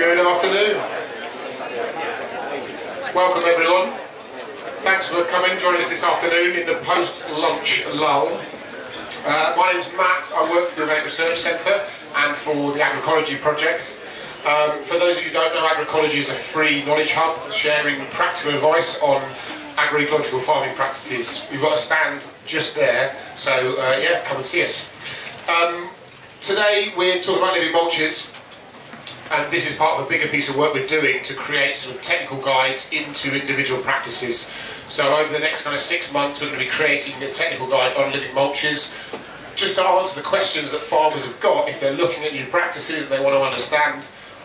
Good afternoon. Welcome everyone. Thanks for coming, joining us this afternoon in the post-lunch lull. Uh, my name's Matt, I work for the Organic Research Centre and for the Agricology Project. Um, for those of you who don't know, Agricology is a free knowledge hub sharing practical advice on agroecological farming practices. We've got a stand just there, so uh, yeah, come and see us. Um, today we're talking about living mulches and this is part of a bigger piece of work we're doing to create sort of technical guides into individual practices. So over the next kind of six months, we're going to be creating a technical guide on living mulches, just to answer the questions that farmers have got if they're looking at new practices and they want to understand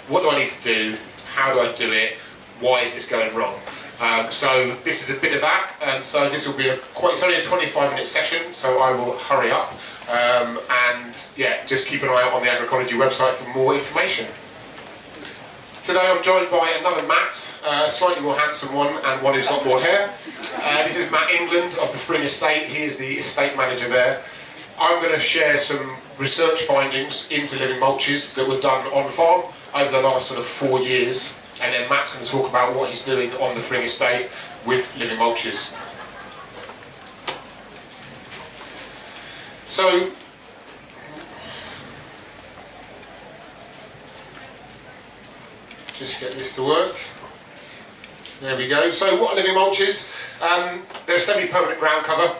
what do I need to do, how do I do it, why is this going wrong. Um, so this is a bit of that. Um, so this will be a quite. It's only a 25 minute session, so I will hurry up. Um, and yeah, just keep an eye out on the Agricology website for more information. Today I'm joined by another Matt, a slightly more handsome one and one who's got more hair. Uh, this is Matt England of the Fring Estate. He is the estate manager there. I'm going to share some research findings into living mulches that were done on farm over the last sort of four years. And then Matt's going to talk about what he's doing on the Fring Estate with living mulches. So just get this to work. There we go. So what are living mulches? Um, they're a semi-permanent ground cover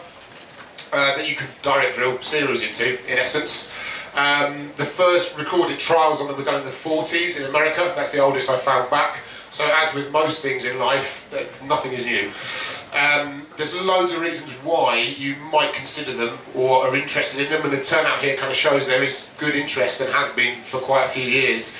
uh, that you can direct drill cereals into, in essence. Um, the first recorded trials on them were done in the 40s in America. That's the oldest I found back. So as with most things in life, uh, nothing is new. Um, there's loads of reasons why you might consider them or are interested in them, and the turnout here kind of shows there is good interest and has been for quite a few years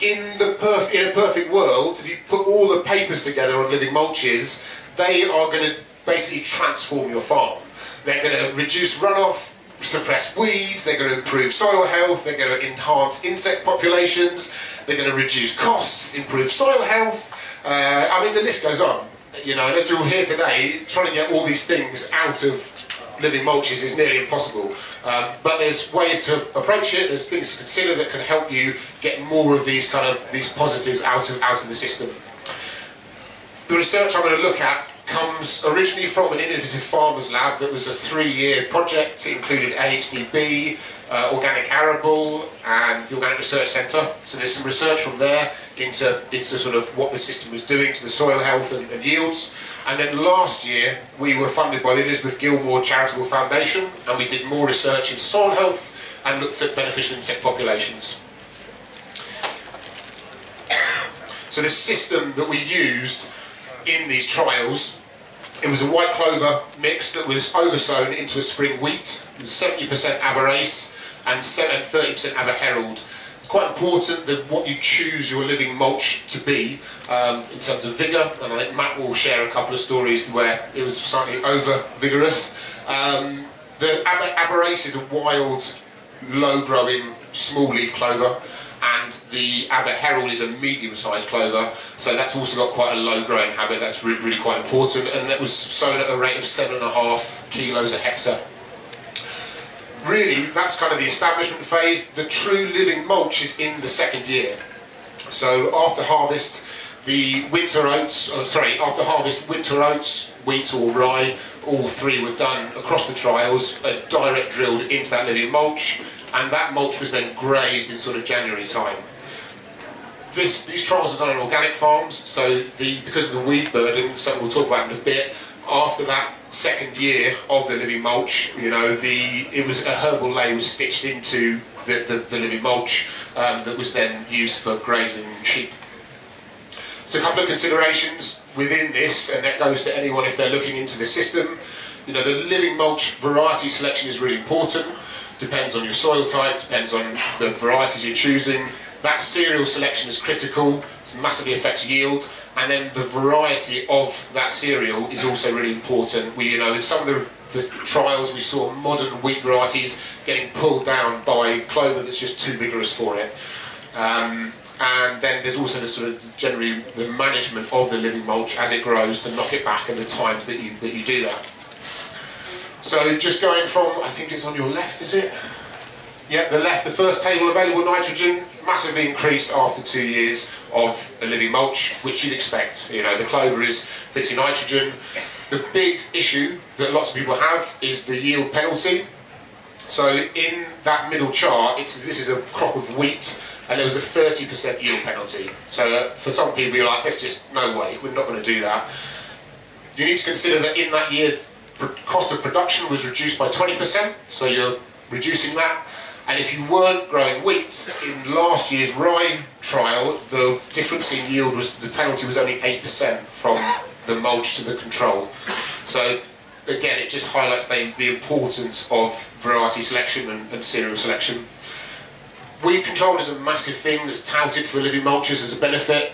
in the perf- in a perfect world, if you put all the papers together on living mulches, they are going to basically transform your farm. They're going to reduce runoff, suppress weeds, they're going to improve soil health, they're going to enhance insect populations, they're going to reduce costs, improve soil health. Uh, I mean, the list goes on. You know, and as you're all here today, trying to get all these things out of living mulches is nearly impossible. Um, but there's ways to approach it. There's things to consider that can help you get more of these kind of these positives out of out of the system. The research I'm going to look at comes originally from an innovative farmers lab that was a three-year project. It included AHDB, uh, Organic Arable, and the Organic Research Centre. So there's some research from there into into sort of what the system was doing to the soil health and, and yields. And then last year, we were funded by the Elizabeth Gilmore Charitable Foundation, and we did more research into soil health and looked at beneficial insect populations. So the system that we used in these trials, it was a white clover mix that was oversown into a spring wheat. It was 70% AberAce and 30% Aberherald. It's quite important that what you choose your living mulch to be um, in terms of vigour, and I think Matt will share a couple of stories where it was slightly over vigorous. Um, the AberAce is a wild, low-growing, small-leaf clover and the Aberherald is a medium-sized clover, so that's also got quite a low-growing habit. That's really, really quite important, and that was sown at a rate of seven and a half kilos a hectare. Really, that's kind of the establishment phase. The true living mulch is in the second year. So after harvest, the winter oats, oh, sorry, after harvest, winter oats, wheat or rye, all three were done across the trials, uh, direct drilled into that living mulch, and that mulch was then grazed in sort of January time. This, these trials are done on organic farms, so the, because of the weed burden, something we'll talk about in a bit, after that second year of the living mulch, you know, the it was a herbal ley was stitched into the, the, the living mulch um, that was then used for grazing sheep. So a couple of considerations within this, and that goes to anyone if they're looking into the system. You know, the living mulch variety selection is really important depends on your soil type, depends on the varieties you're choosing. That cereal selection is critical, it massively affects yield, and then the variety of that cereal is also really important. We, you know, in some of the, the trials we saw modern wheat varieties getting pulled down by clover that's just too vigorous for it. Um, and then there's also the sort of generally the management of the living mulch as it grows to knock it back at the times that you that you do that. So just going from, I think it's on your left, is it? Yeah, the left, the first table, available nitrogen, massively increased after two years of a living mulch, which you'd expect. You know, the clover is fixing nitrogen. The big issue that lots of people have is the yield penalty. So in that middle chart, it's, this is a crop of wheat, and there was a 30% yield penalty. So uh, for some people, you're like, there's just no way, we're not going to do that. You need to consider that in that year, cost of production was reduced by 20%, so you're reducing that. And if you weren't growing wheat, in last year's rye trial, the difference in yield was, the penalty was only 8% from the mulch to the control. So again, it just highlights the, the importance of variety selection and, and cereal selection. Weed control is a massive thing that's touted for living mulches as a benefit.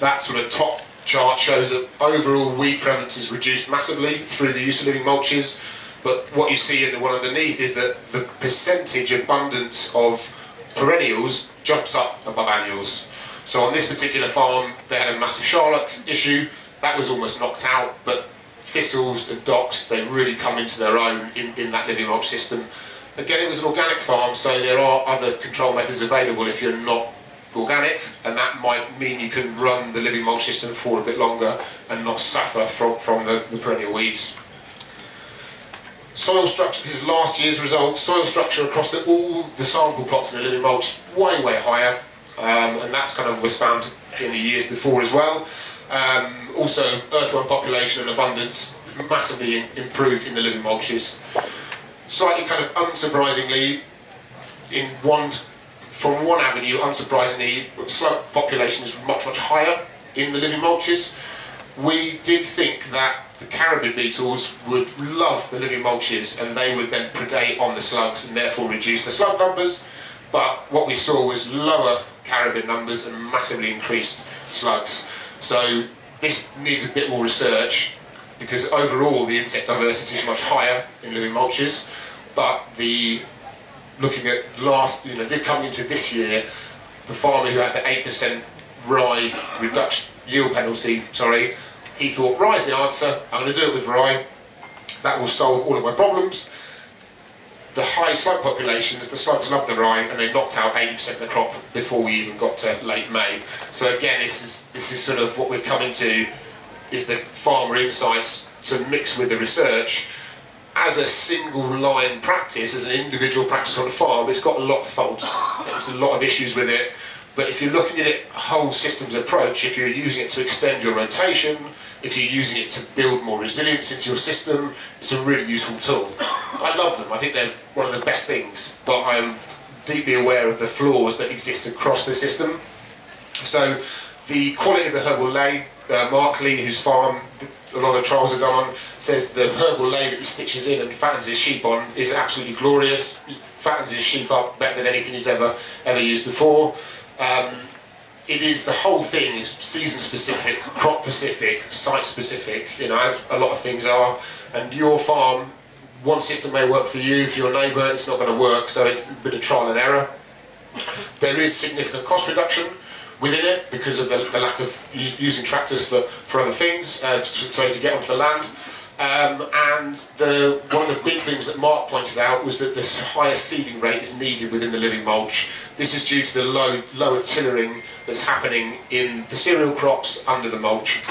That sort of top chart shows that overall weed prevalence is reduced massively through the use of living mulches. But what you see in the one underneath is that the percentage abundance of perennials jumps up above annuals. So on this particular farm, they had a massive charlock issue. That was almost knocked out, but thistles and docks, they've really come into their own in, in that living mulch system. Again, it was an organic farm, so there are other control methods available if you're not organic, and that might mean you can run the living mulch system for a bit longer and not suffer from, from the, the perennial weeds. Soil structure, this is last year's result, soil structure across the, all the sample plots in the living mulch, way, way higher, um, and that's kind of was found in the years before as well. Um, also, earthworm population and abundance massively improved in the living mulches. Slightly kind of unsurprisingly, in one from one avenue, unsurprisingly, slug population is much, much higher in the living mulches. We did think that the carabid beetles would love the living mulches and they would then predate on the slugs and therefore reduce the slug numbers. But what we saw was lower carabid numbers and massively increased slugs. So this needs a bit more research because overall the insect diversity is much higher in living mulches, but the looking at last, you know, they're coming into this year, the farmer who had the 8% rye reduction yield penalty, sorry, he thought rye's the answer, I'm going to do it with rye, that will solve all of my problems. The high slug populations, the slugs love the rye and they knocked out 80% of the crop before we even got to late May. So again, this is, this is sort of what we're coming to, is the farmer insights to mix with the research as a single line practice, as an individual practice on a farm, it's got a lot of faults. There's a lot of issues with it. But if you're looking at it whole systems approach, if you're using it to extend your rotation, if you're using it to build more resilience into your system, it's a really useful tool. I love them. I think they're one of the best things. But I'm deeply aware of the flaws that exist across the system. So the quality of the herbal ley, uh, Mark Lee, whose farm a lot of trials are done on, says the herbal ley that he stitches in and fattens his sheep on is absolutely glorious. fattens his sheep up better than anything he's ever ever used before. Um, it is the whole thing is season specific, crop specific, site specific. You know, as a lot of things are. And your farm, one system may work for you. For your neighbour, it's not going to work. So it's a bit of trial and error. There is significant cost reduction within it because of the, the lack of using tractors for, for other things, uh, to, to get onto the land. Um, and the, one of the big things that Mark pointed out was that this higher seeding rate is needed within the living mulch. This is due to the low, lower tillering that's happening in the cereal crops under the mulch.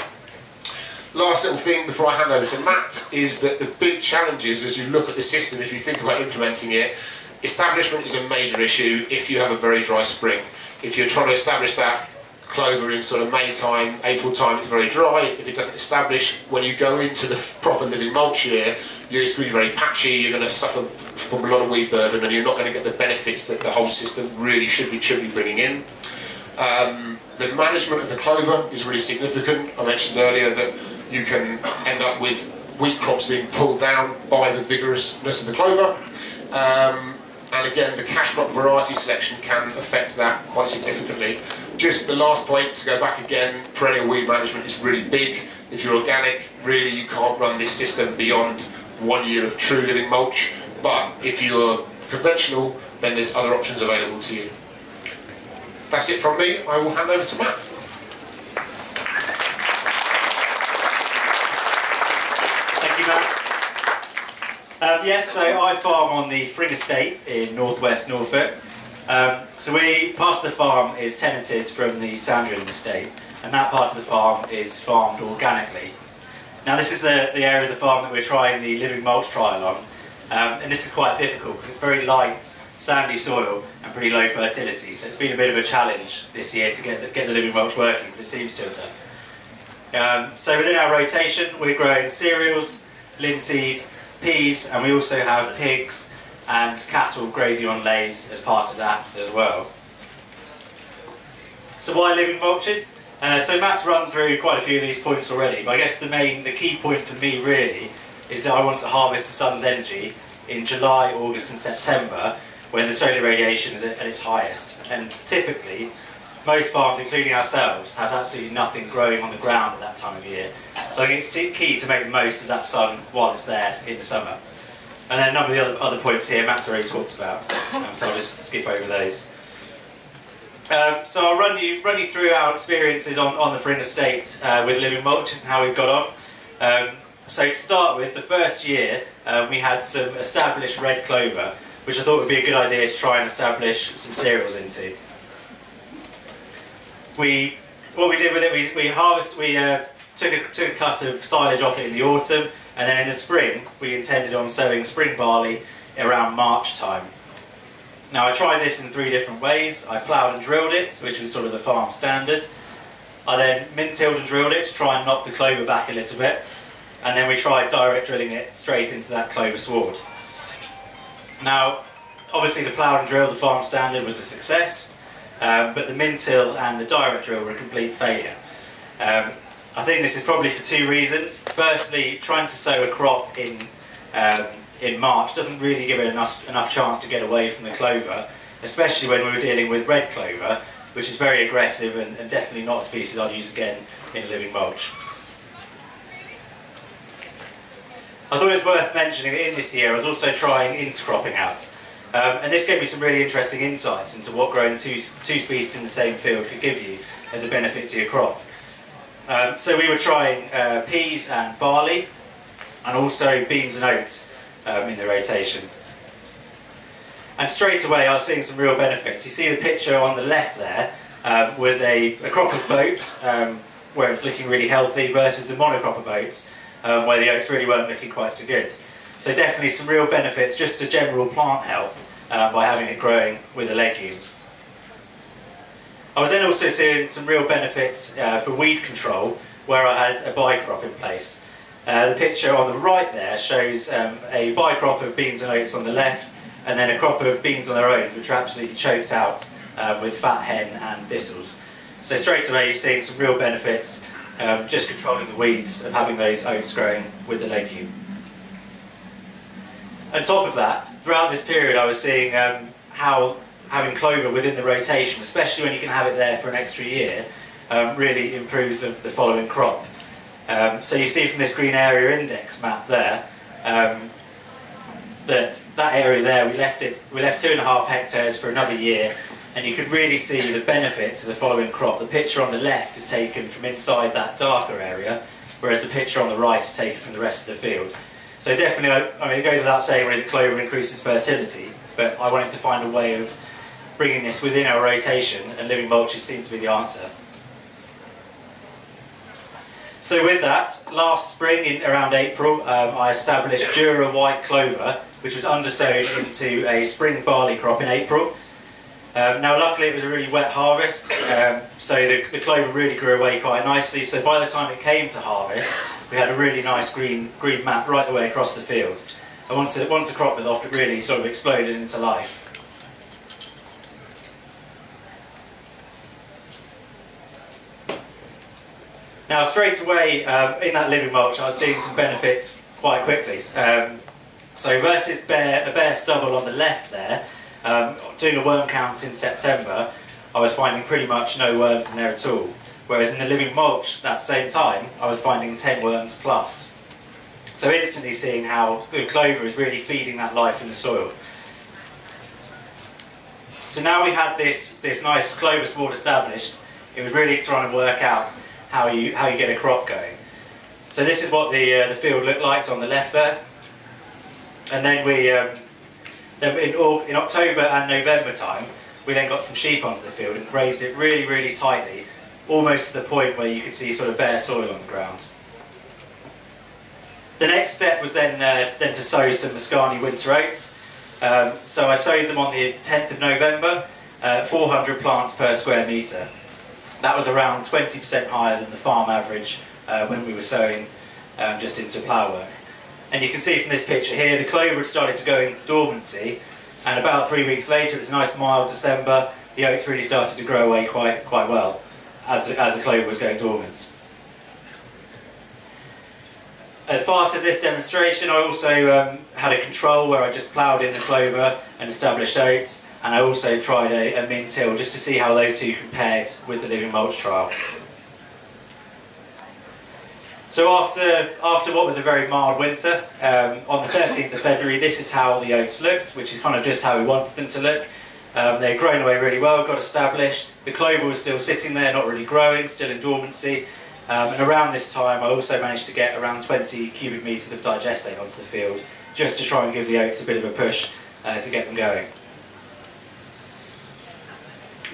Last little thing before I hand over to Matt is that the big challenges as you look at the system, if you think about implementing it, establishment is a major issue if you have a very dry spring if you're trying to establish that clover in sort of May time, April time, it's very dry. If it doesn't establish, when you go into the proper living mulch year, it's going to be very patchy, you're going to suffer from a lot of weed burden and you're not going to get the benefits that the whole system really should be, should be bringing in. Um, the management of the clover is really significant. I mentioned earlier that you can end up with wheat crops being pulled down by the vigorousness of the clover. Um, and again, the cash crop variety selection can affect that quite significantly. Just the last point to go back again, perennial weed management is really big. If you're organic, really you can't run this system beyond one year of true living mulch. But if you're conventional, then there's other options available to you. That's it from me. I will hand over to Matt. Thank you, Matt. Um, yes, so I farm on the Fring Estate in northwest Norfolk. Um, so we part of the farm is tenanted from the Sandringham Estate, and that part of the farm is farmed organically. Now this is the, the area of the farm that we're trying the living mulch trial on, um, and this is quite difficult because it's very light, sandy soil and pretty low fertility. So it's been a bit of a challenge this year to get the, get the living mulch working, but it seems to have done. Um, so within our rotation, we're growing cereals, linseed, peas, and we also have pigs and cattle gravy on leys as part of that as well. So why living mulches? Uh, so Matt's run through quite a few of these points already, but I guess the main, the key point for me really is that I want to harvest the sun's energy in July, August and September when the solar radiation is at its highest. And typically, most farms, including ourselves, have absolutely nothing growing on the ground at that time of year. So I think it's key to make the most of that sun while it's there in the summer. And then a number of the other, other points here Matt's already talked about, um, so I'll just skip over those. Um, so I'll run you run you through our experiences on, on the Fring Estate uh, with living mulches and how we've got on. Um, so to start with, the first year uh, we had some established red clover, which I thought would be a good idea to try and establish some cereals into. We, what we did with it, we, we harvest, we uh, took, a, took a cut of silage off it in the autumn, and then in the spring we intended on sowing spring barley around March time. Now I tried this in three different ways. I ploughed and drilled it, which was sort of the farm standard. I then min-tilled and drilled it to try and knock the clover back a little bit. And then we tried direct drilling it straight into that clover sward. Now, obviously the plough and drill, the farm standard, was a success. Um, but the min-till and the direct drill were a complete failure. Um, I think this is probably for two reasons. Firstly, trying to sow a crop in um, in March doesn't really give it enough, enough chance to get away from the clover, especially when we were dealing with red clover, which is very aggressive and, and definitely not a species I'd use again in living mulch. I thought it was worth mentioning that in this year I was also trying intercropping out. Um, and this gave me some really interesting insights into what growing two, two species in the same field could give you as a benefit to your crop. Um, so we were trying uh, peas and barley, and also beans and oats um, in the rotation. And straight away I was seeing some real benefits. You see the picture on the left there um, was a, a, crop of oats um, where it's looking really healthy versus a monocrop of oats um, where the oats really weren't looking quite so good. So definitely some real benefits just to general plant health uh, by having it growing with a legume. I was then also seeing some real benefits uh, for weed control where I had a bicrop in place. Uh, the picture on the right there shows um, a bicrop of beans and oats on the left, and then a crop of beans on their own, which are absolutely choked out uh, with fat hen and thistles. So straight away you're seeing some real benefits, um, just controlling the weeds of having those oats growing with the legume. On top of that, throughout this period I was seeing um, how having clover within the rotation, especially when you can have it there for an extra year, um, really improves the, the following crop. Um, so you see from this green area index map there um, that that area there we left it we left two and a half hectares for another year and you could really see the benefit to the following crop. The picture on the left is taken from inside that darker area whereas the picture on the right is taken from the rest of the field. So definitely, I mean it goes without saying really that clover increases fertility but I wanted to find a way of bringing this within our rotation and living mulches seems to be the answer. So with that, last spring, in around April, um, I established Jura White Clover, which was undersown into a spring barley crop in April. Um, now luckily it was a really wet harvest, um, so the, the, clover really grew away quite nicely, so by the time it came to harvest, we had a really nice green, green mat right the way across the field. And once, once the crop was off, it really sort of exploded into life. Now, straight away um, in that living mulch, I was seeing some benefits quite quickly. Um, so, versus bare, a bare stubble on the left there, um, doing a worm count in September, I was finding pretty much no worms in there at all. Whereas in the living mulch that same time, I was finding 10 worms plus. So, instantly seeing how clover is really feeding that life in the soil. So now we had this, this nice clover sward established, it was really trying to work out how you how you get a crop going. So this is what the uh, the field looked like on the left there. and then we, um, then in, in October and November time, we then got some sheep onto the field and grazed it really, really tightly, almost to the point where you could see sort of bare soil on the ground. The next step was then, uh, then to sow some Mascani winter oats. Um, so I sowed them on the 10th of November, uh, 400 plants per square metre. That was around 20% higher than the farm average uh, when we were sowing um, just into plough work. And you can see from this picture here, the clover had started to go in dormancy, and about three weeks later, it was a nice mild December, the oats really started to grow away quite, quite well as the, as the clover was going dormant. As part of this demonstration, I also um, had a control where I just ploughed in the clover and established oats, and I also tried a, a min till just to see how those two compared with the living mulch trial. So after, after what was a very mild winter, um, on the 13th of February, this is how the oats looked, which is kind of just how we wanted them to look. Um, they'd grown away really well, got established. The clover was still sitting there, not really growing, still in dormancy. Um, and around this time, I also managed to get around 20 cubic metres of digestate onto the field, just to try and give the oats a bit of a push uh, to get them going.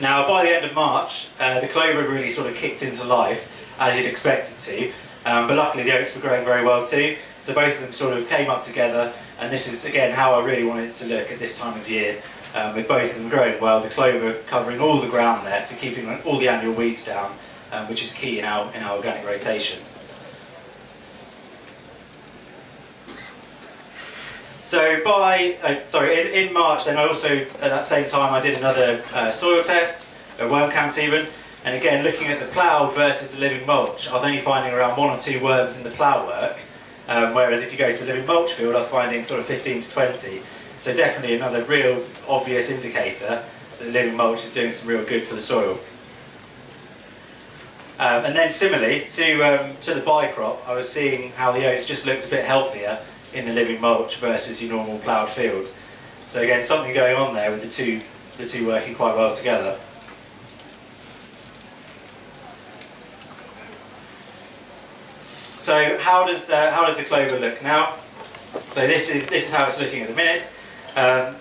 Now, by the end of March, uh, the clover really sort of kicked into life, as you'd expect it to. Um, but luckily the oats were growing very well too, so both of them sort of came up together, and this is again how I really wanted it to look at this time of year, um, with both of them growing well, the clover covering all the ground there, so keeping all the annual weeds down, um, which is key in our, in our organic rotation. So by, uh, sorry, in, in, March then I also, at that same time, I did another uh, soil test, a worm count even, and again, looking at the plough versus the living mulch, I was only finding around one or two worms in the plough work, um, whereas if you go to the living mulch field, I was finding sort of 15 to 20. So definitely another real obvious indicator that living mulch is doing some real good for the soil. Um, and then similarly to, um, to the bicrop, I was seeing how the oats just looked a bit healthier in the living mulch versus your normal ploughed field. So again, something going on there with the two, the two working quite well together. So how does uh, how does the clover look now? So this is this is how it's looking at the minute. Um,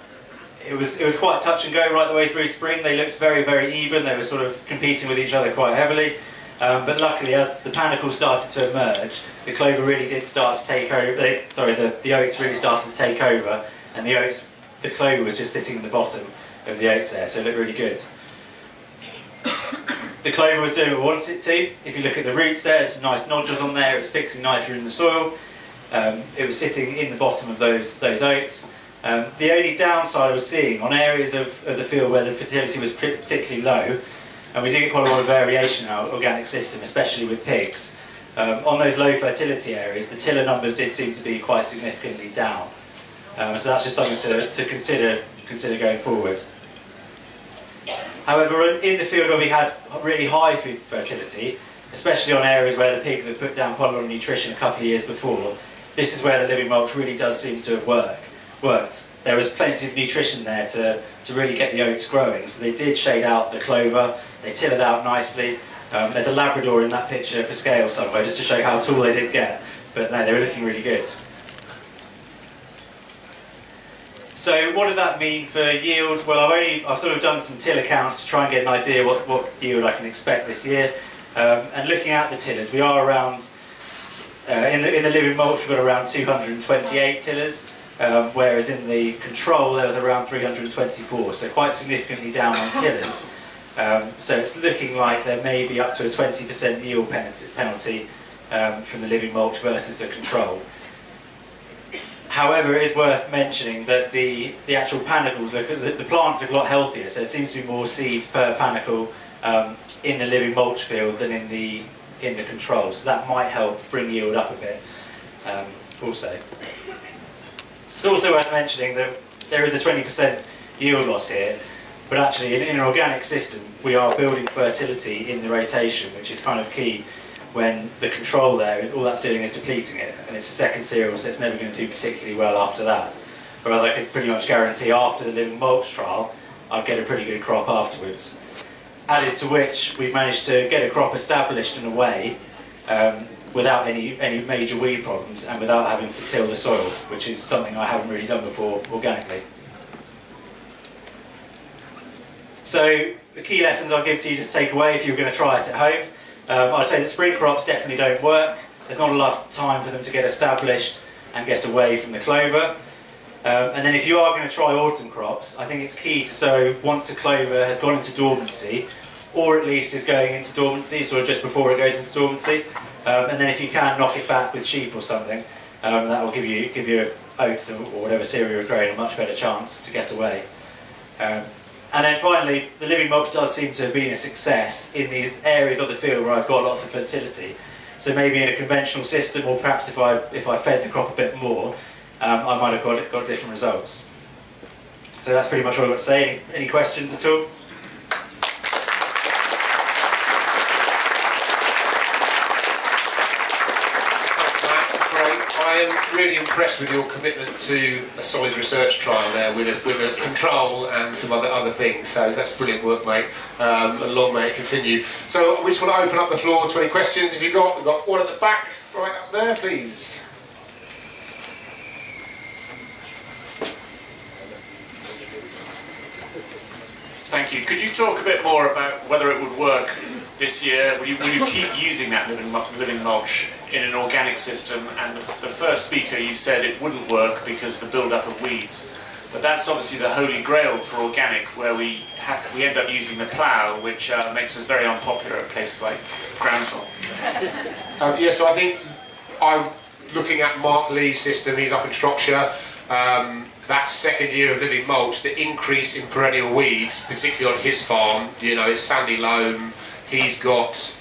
it was it was quite touch and go right the way through spring. They looked very very even. They were sort of competing with each other quite heavily. Um, but luckily, as the panicles started to emerge, the clover really did start to take over. They, sorry, the, the oats really started to take over, and the oats, the clover was just sitting in the bottom of the oats there, so it looked really good. The clover was doing what it wanted it to. If you look at the roots there, there's some nice nodules on there. It's fixing nitrogen in the soil. Um, it was sitting in the bottom of those, those oats. Um, the only downside I was seeing on areas of, of the field where the fertility was particularly low, and we do get quite a lot of variation in our organic system, especially with pigs, um, on those low fertility areas, the tiller numbers did seem to be quite significantly down. Um, so that's just something to, to consider, consider going forward. However, in the field where we had really high food fertility, especially on areas where the pigs had put down quite a lot of nutrition a couple of years before, this is where the living mulch really does seem to work, worked. There was plenty of nutrition there to, to really get the oats growing, so they did shade out the clover, they till it out nicely. Um, there's a Labrador in that picture for scale somewhere, just to show how tall they did get, but no, they were looking really good. So what does that mean for yield? Well, I've I've sort of done some till accounts to try and get an idea what, what yield I can expect this year. Um, and looking at the tillers, we are around uh, in the in the living mulch we've got around 228 tillers, um, whereas in the control there was around 324, so quite significantly down on tillers. Um, so it's looking like there may be up to a 20% yield penalty um, from the living mulch versus the control. However, it is worth mentioning that the, the actual panicles, look, the, the plants look a lot healthier, so it seems to be more seeds per panicle um, in the living mulch field than in the, in the control, so that might help bring yield up a bit um, also. It's also worth mentioning that there is a 20% yield loss here, but actually in, in an organic system we are building fertility in the rotation, which is kind of key when the control there is all that's doing is depleting it, and it's a second cereal, so it's never going to do particularly well after that. Whereas I could pretty much guarantee after the living mulch trial, I'd get a pretty good crop afterwards. Added to which, we've managed to get a crop established in a way um, without any, any major weed problems and without having to till the soil, which is something I haven't really done before organically. So the key lessons I'll give to you to take away if you're going to try it at home. Um, I'd say that spring crops definitely don't work. There's not enough time for them to get established and get away from the clover. Um, and then if you are going to try autumn crops, I think it's key to sow once the clover has gone into dormancy, or at least is going into dormancy, sort of just before it goes into dormancy. Um, and then if you can knock it back with sheep or something, um, that will give you give you oats or whatever cereal you're growing a much better chance to get away. Um, and then finally, the living mulch does seem to have been a success in these areas of the field where I've got lots of fertility. So maybe in a conventional system, or perhaps if I if I fed the crop a bit more, um, I might have got got different results. So that's pretty much all I've got to say. Any, any questions at all? I am really impressed with your commitment to a solid research trial there with a, with a control and some other other things. So that's brilliant work, mate. Um, and long may it continue. So we just want to open up the floor to any questions. If you've got, we've got one at the back, right up there, please. Thank you. Could you talk a bit more about whether it would work this year? Will you, will you keep using that living, living mulch in an organic system? And the, first speaker, you said it wouldn't work because the build-up of weeds. But that's obviously the holy grail for organic, where we have we end up using the plough, which uh, makes us very unpopular at places like Groundswell. Um, yeah, so I think I'm looking at Mark Lee's system. He's up in Shropshire. Um, that second year of living mulch, the increase in perennial weeds, particularly on his farm, you know, it's sandy loam, he's got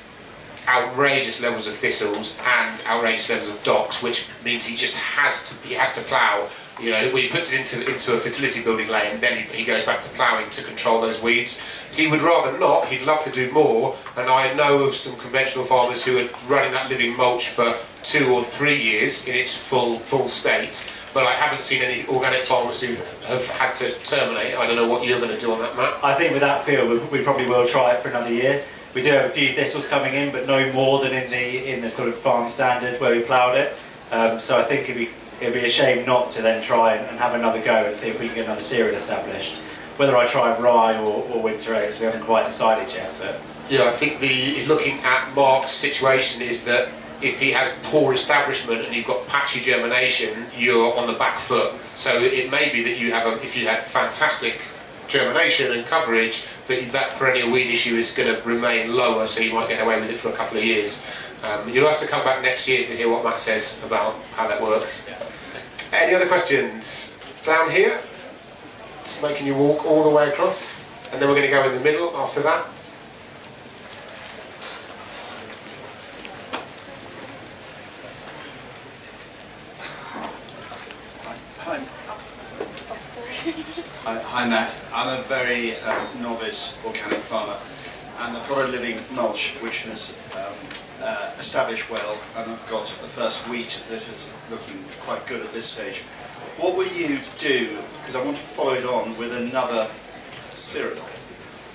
outrageous levels of thistles and outrageous levels of docks, which means he just has to he has to plough. You know, when he puts it into into a fertility building lane, then he, he goes back to ploughing to control those weeds. He would rather not. He'd love to do more. And I know of some conventional farmers who are running that living mulch for two or three years in its full full state but I haven't seen any organic farmers who have had to terminate. I don't know what you're going to do on that, Matt. I think with that field, we, we probably will try it for another year. We do have a few thistles coming in, but no more than in the in the sort of farm standard where we ploughed it. Um, so I think it'd be it'd be a shame not to then try and, and, have another go and see if we can get another cereal established. Whether I try rye or, or winter oats, we haven't quite decided yet. But yeah, I think the looking at Mark's situation is that if he has poor establishment and you've got patchy germination, you're on the back foot. So it may be that you have, a, if you had fantastic germination and coverage, that that perennial weed issue is going to remain lower, so you might get away with it for a couple of years. Um, you'll have to come back next year to hear what Matt says about how that works. Any other questions? Down here? Just making you walk all the way across, and then we're going to go in the middle after that. Hi, Matt. I'm a very uh, novice organic farmer and I've got a living mulch which has um, uh, established well and I've got the first wheat that is looking quite good at this stage. What will you do, because I want to follow it on with another cereal,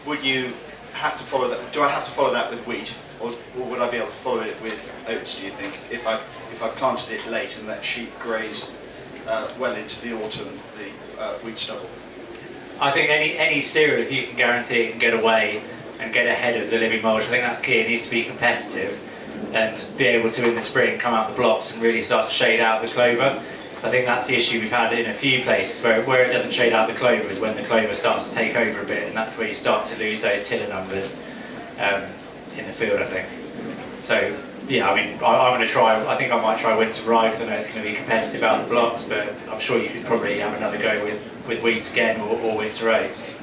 would you have to follow that, do I have to follow that with wheat or, or would I be able to follow it with oats do you think, if I, if I planted it late and let sheep graze uh, well into the autumn the uh, wheat stubble? I think any any cereal, if you can guarantee it can get away and get ahead of the living mulch, I think that's key. It needs to be competitive and be able to, in the spring, come out the blocks and really start to shade out the clover. I think that's the issue we've had in a few places where, where it doesn't shade out the clover is when the clover starts to take over a bit, and that's where you start to lose those tiller numbers um, in the field, I think. So, yeah, I mean, I, am going to try, I think I might try winter rye because I know it's going to be competitive out the blocks, but I'm sure you could probably have another go with with wheat again or, or winter oats.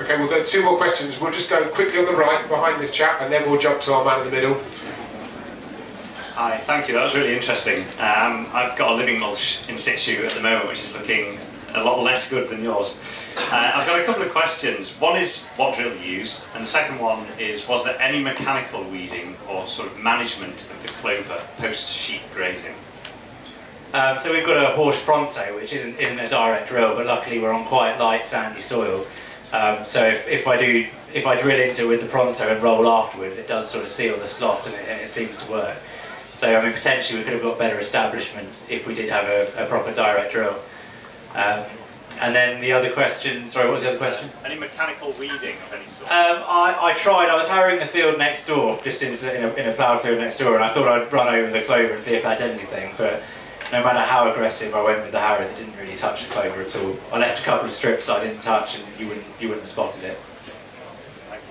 Okay, we've got two more questions. We'll just go quickly on the right behind this chap and then we'll jump to our man in the middle. Hi, thank you. That was really interesting. Um, I've got a living mulch in situ at the moment, which is looking a lot less good than yours. Uh, I've got a couple of questions. One is what drill you used, and the second one is was there any mechanical weeding or sort of management of the clover post sheep grazing? Um, so we've got a Horsch Pronto, which isn't, isn't a direct drill, but luckily we're on quite light sandy soil. Um, so if, if I do, if I drill into it with the Pronto and roll afterwards, it does sort of seal the slot and it, and it seems to work. So I mean, potentially we could have got better establishments if we did have a, a proper direct drill. Um, and then the other question, sorry, what was the other question? Any mechanical weeding of any sort? Um, I, I tried, I was harrowing the field next door, just in, in, a, in a ploughed field next door, and I thought I'd run over the clover and see if I did anything, but no matter how aggressive I went with the harrows, it didn't really touch the clover at all. I left a couple of strips I didn't touch, and you wouldn't, you wouldn't have spotted it. Thank.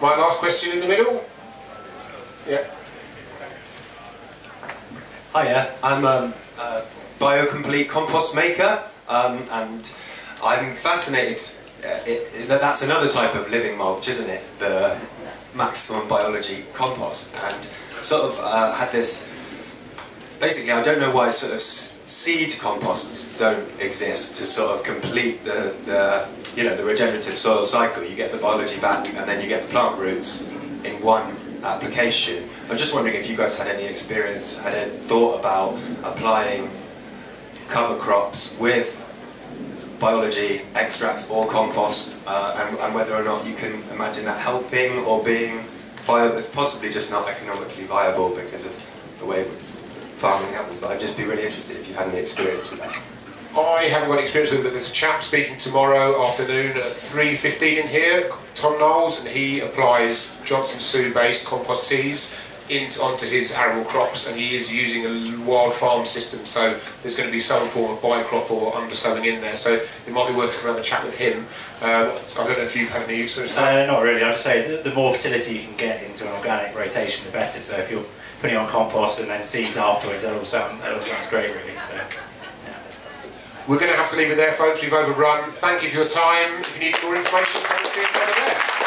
My last question in the middle. Yeah. Hiya, I'm um, a biocomplete compost maker, um, and I'm fascinated uh, it, that that's another type of living mulch, isn't it? The maximum biology compost, and sort of uh, had this. Basically, I don't know why sort of seed composts don't exist to sort of complete the, the you know the regenerative soil cycle. You get the biology back, and then you get the plant roots in one application. I'm just wondering if you guys had any experience, had any thought about applying cover crops with biology extracts or compost, uh, and, and whether or not you can imagine that helping or being viable. It's possibly just not economically viable because of the way farming happens. But I'd just be really interested if you had any experience with that. I haven't got any experience with it, but there's a chap speaking tomorrow afternoon at 3.15 in here, Tom Knowles, and he applies Johnson-Su based compost teas into, onto his arable crops, and he is using a wild farm system, so there's going to be some form of bicrop or undersowing in there, so it might be worth to have a chat with him. Um, so I don't know if you've had any experience with that. Uh, not really. I'd say the, the more fertility you can get into an organic rotation, the better. So if you're putting on compost and then seeds afterwards, that all, sound, that all sounds great, really. So. We're going to have to leave it there, folks. We've overrun. Thank you for your time. If you need more information, come and see us over there.